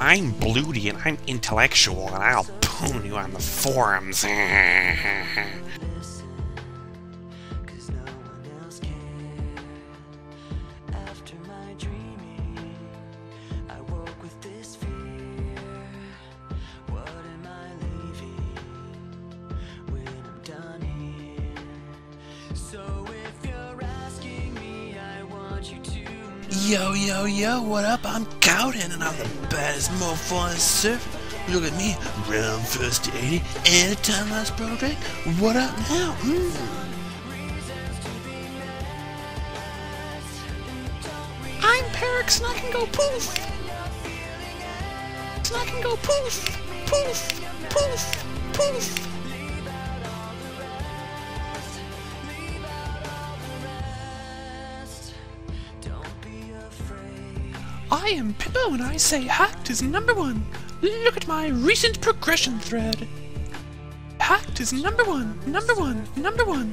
I'm Bloody and I'm intellectual and I'll poon you on the forums. Yo, yo, yo, what up? I'm Cowden, and I'm the baddest mofo on the surf. Look at me, round first to 80, and a Time-Lost Proto-Drake. What up now? Mm. I'm Perix and I can go poof! And I can go poof! Poof! Poof! Poof! I am Pipo, and I say Hacked is number one. Look at my recent progression thread. Hacked is number one, number one, number one.